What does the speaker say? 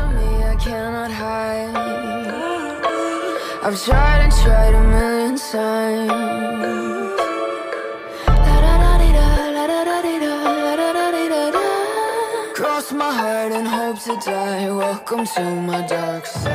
I cannot hide. I've tried and tried a million times. Cross my heart and hope to die. Welcome to my dark side.